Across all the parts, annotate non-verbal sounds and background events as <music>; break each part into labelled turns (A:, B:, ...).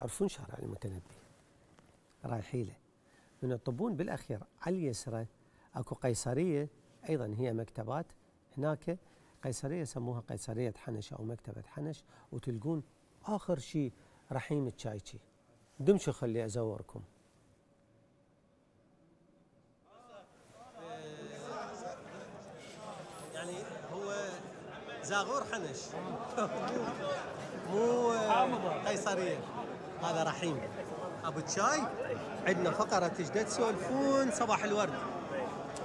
A: تعرفون شارع المتنبي. رايحي له من يطبون بالأخير على اليسرى. أكو قيصرية أيضا هي مكتبات. هناك قيصرية يسموها قيصرية حنش أو مكتبة حنش وتلقون آخر شيء رحيم التشايشي دمشوا خلي أزوركم. يعني هو زاغور حنش. <laughs> مو قيصرية. هذا رحيم أبو الشاي عندنا فقرة تجدد تسولفون صباح الورد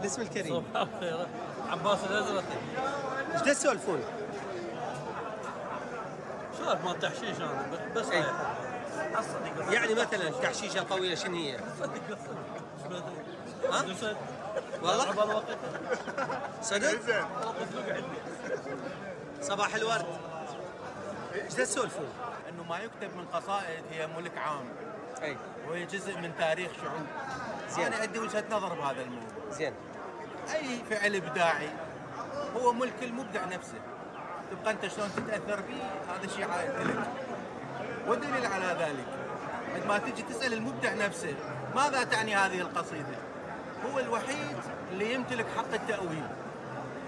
A: الاسم الكريم
B: صباح الخير عباس الازرقي
A: إيش تسولفون؟
B: شوف ما تحشيش أنا بس
A: إيه.
B: أصدق.
A: يعني مثلا تحشيشة طويلة شنو هي؟ ها؟ والله؟ صدق؟ صباح الورد إيش تسولفون؟
C: إنه ما يكتب من قصائد هي ملك عام.
A: أي.
C: وهي جزء من تاريخ شعوب.
A: زين.
C: أنا عندي وجهة نظر بهذا الموضوع.
A: زين.
C: أي فعل إبداعي هو ملك المبدع نفسه. تبقى أنت شلون تتأثر به هذا شيء عائد لك. والدليل على ذلك عندما تجي تسأل المبدع نفسه ماذا تعني هذه القصيدة؟ هو الوحيد اللي يمتلك حق التأويل.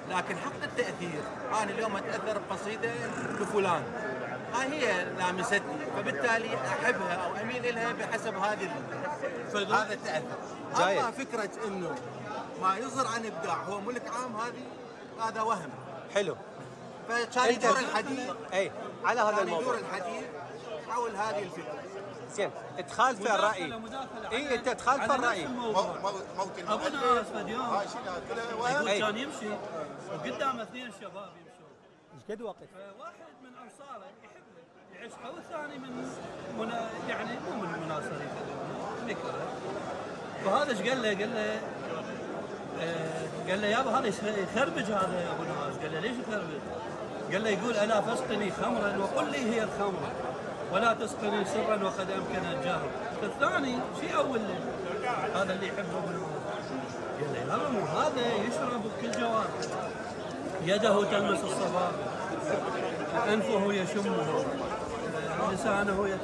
C: لكن حق التأثير أنا اليوم أتأثر بقصيدة لفلان. هاي هي لامستني. فبالتالي أحبها أو أميل لها بحسب هذه هذا التاثر. أما فكرة إنه ما يصدر عن إبداع هو ملك عام هذه؟ هذا وهم.
A: حلو.
C: فكان يدور الحديث.
A: أي على هذا
C: كان يدور
A: الموضوع
C: الحديث حول هذه الفكرة.
A: زين تخالف الرأي.
B: إي
A: أنت تخالف الرأي.
B: الموضوع.
D: موت
B: أبو ناس فد يوم
D: هاي شنو.
B: كان يمشي وقدام اثنين شباب يمشون.
A: إيش قد وقت؟
B: فواحد من أنصاره يحبه يعشقه والثاني من منا يعني مو من مناصري ذكره فهذا إيش قال له؟ قال له آه، قال له يابا هذا يخربج هذا يا أبو نواس قال له ليش يخربج؟ قال له يقول الا فاسقني خمرا وقل لي هي الخمر ولا تسقني سرا وقد أمكن الجهر. الثاني شيء أول هذا اللي يحبه أبو نواس قال له يابا مو هذا يشرب بكل جوارح يده تلمس الصبابة أنفه يشمه. لسانه يت...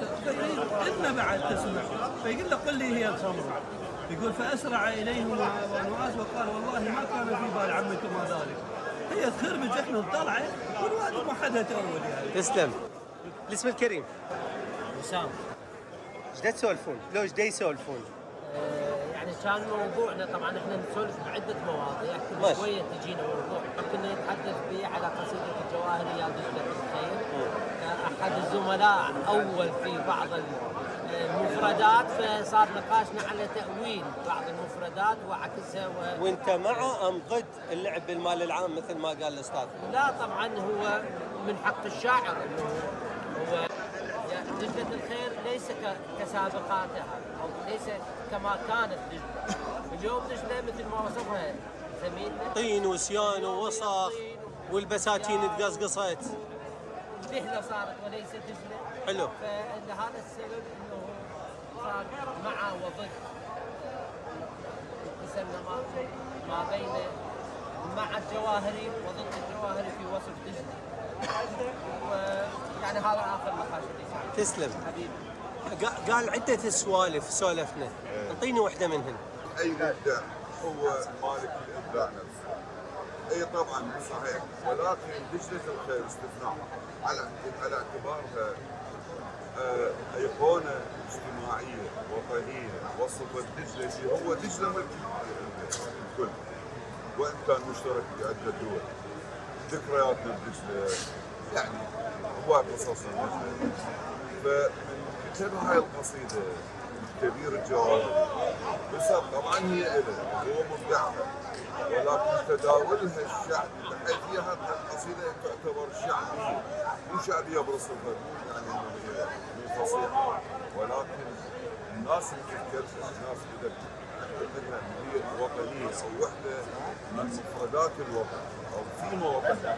B: إذن بعد تسمع. فيقول له قل لي هي الخمر. يقول فأسرع إليه ونواس وقال والله ما كان في بال عمكما ذلك هي تخربج إحنا نطلعه والواد ما حدا تأول يعني.
A: تسلم. الاسم الكريم؟
E: وسام.
A: إيش دا تسولفون؟ لو إيش دا يسولفون؟
E: آه، يعني كان موضوعنا طبعا إحنا نسولف بعدة مواضيع كل. شوية تجينا موضوع. كنا نتحدث به على قصيدة الجواهري يا دجله الخير. أحد الزملاء أول في بعض المفردات فصار نقاشنا على تأويل بعض المفردات وعكسها و...
A: وانت مع أم ضد اللعب بالمال العام مثل ما قال الأستاذ؟
E: لا طبعا هو من حق الشاعر إنه هو دجلة الخير ليس كسابقاتها أو ليس كما كانت اليوم دجلة مثل ما وصفها زميلنا.
A: طين وسيان ووسخ والبساتين تقصقصت
E: دهلة صارت وليس دجلة
A: حلو.
E: فلهذا السبب إنه صار مع وضد. يسمى ما, ما بين مع الجواهري وضد الجواهري في وصف دجلة ويعني هذا آخر صار
A: تسلم.
E: حبيبي.
A: قا- قال عدة سوالف سولفنا. أعطيني واحدة منهن
D: أي مبدع هو مالك الابداع نفسه. اي طبعا صحيح. ولكن دجله الخير استثناء. على على اعتبارها آه، ايقونه اجتماعية وطنيه وصفت دجله شيء هو دجله ملك الكل. وإن كان مشترك في عدة دول. ذكرياتنا بدجله يعني هو قصصنا بدجله فمن كتب هاي القصيدة كبير الجواب بسبب طبعا هي إله هو مبدعها ولكن تداولها الشعب بحيث هي هذه القصيدة تعتبر شعبية. مو شعبيه برصفها يعني إنه هي مو فصيحه ولكن الناس اللي تذكرها الناس منها إن هي وطنيه أو وحدة من مفردات الوطن. ثيمه وطنيه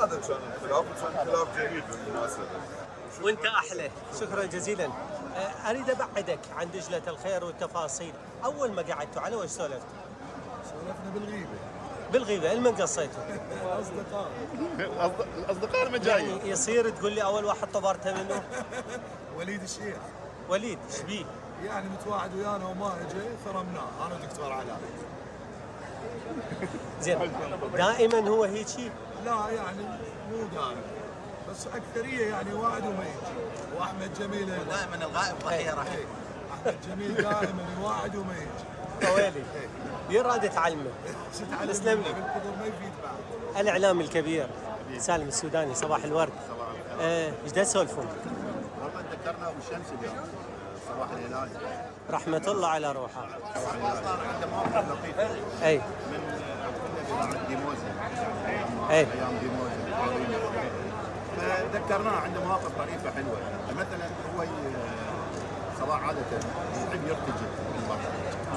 D: هذا كان الخلاف وكان خلاف جميل بالمناسبه
A: وانت أحلى. شكرا جزيلا. أه، أريد أبعدك عن دجلة الخير والتفاصيل. أول ما قعدتوا على وش سولفتوا؟
F: سولفنا بالغيبة.
A: بالغيبة. المن قصيتوا؟
F: الأصدقاء
D: الاصدقاء المجايين
A: يعني يصير تقول لي أول واحد طبرته منه؟
F: وليد الشيخ.
G: وليد إيش بيه؟
F: يعني متواعد ويانا وما اجى ثرمناه أنا ودكتور علاء
G: زين. دائما هو هيجي؟
F: لا يعني مو دائما. بس أكثرية يعني واعد وما يجي. وأحمد جميل.
C: دائما الغائب ضحية راح.
F: إيه. أحمد جميل دائما يواعد وما يجي.
G: طويلي. يراد تعلمه
F: ستعلم
G: تسلم لي.
F: ما يفيد بعد.
G: الإعلام الكبير. سالم السوداني صباح الورد. آه، إيش تسولفون؟
H: والله تذكرنا أبو الشمس اليوم. صباح الهلال.
G: رحمة الله على روحه.
H: صباح الهلال عنده مواقف لطيفه
G: أي.
H: من ديموزا
G: أي.
H: أيام ديموزا. فذكرناه عنده مواقف طريفه حلوة. مثلا هو ي- صباح عادة يحب يرتجل.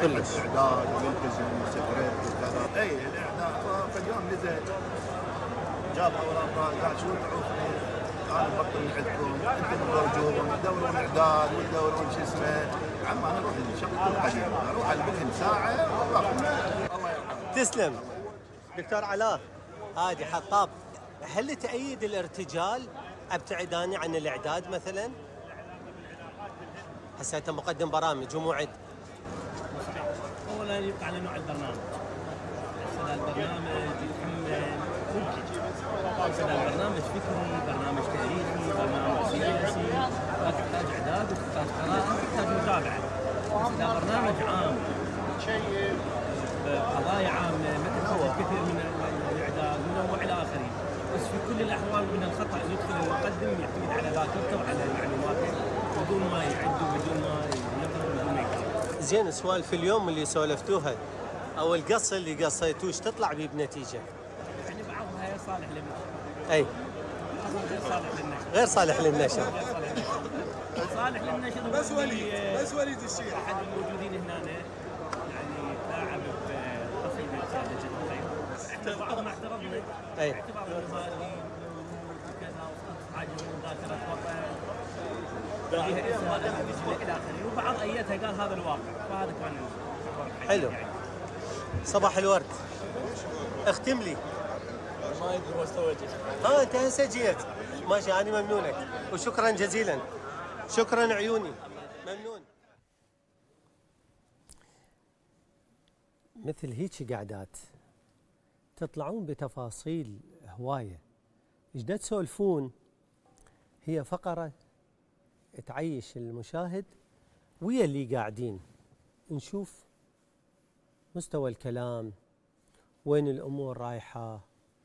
G: كلش.
H: يحب إعداد ويلتزم وسكرت وكذا. أي الإعداد. فاليوم نزل جاب أوراق قال شو تعوفني أنا بطل أنتم شو اسمه عم أنا أروح أروح البكن ساعه
G: تسلم. دكتور علاء هادي حطاب هل تأيد الارتجال ابتعد اني عن الإعداد مثلا؟ هسه أنت مقدم برامج ومعد
B: اولا يبقى على نوع البرنامج. البرنامج يتحمل ممكن. هذا البرنامج فكري برنامج تاريخي برنامج سياسي لا تحتاج اعداد وتحتاج قراءه وتحتاج متابعه بس اذا برنامج عام قضايا عامه ما تحتاج كثير من ال- الاعداد منوع إلى اخره بس في كل الاحوال من الخطا ان يدخل المقدم يعتمد على ذاكرته وعلى معلوماته بدون ما يعد وبدون ما يقرا وبدون ما يكتب
G: زين سوالف اليوم اللي سولفتوها. أو القص اللي قصيتوه إيش تطلع بيه بنتيجة؟
B: يعني بعضها صالح للنشر.
G: أي.
B: بعضها صالح للنشر.
G: غير صالح للنشر.
B: صالح للنشر
F: بس وليد
B: آه،
F: بس وليد الشيخ.
B: أحد الموجودين هنا يعني تلاعب بقصيدة ساذجه الخير إحنا بعضنا. باعتبار المالين وكذا عاجبهم ذاكره وطن فيها بالنسبة إلى اخره وبعض أيتها قال هذا الواقع. فهذا كان
G: حلو.
B: يعني.
G: صباح الورد. اختم لي.
B: ما يدري مستوى
G: ها انت هسه جيت ماشي أنا ممنونك. وشكرا جزيلا. شكرا عيوني. ممنون.
A: مثل هيك قعدات تطلعون بتفاصيل هواية. إيش تسولفون؟ هي فقرة تعيش المشاهد ويا اللي قاعدين. نشوف مستوى الكلام وين الأمور رايحة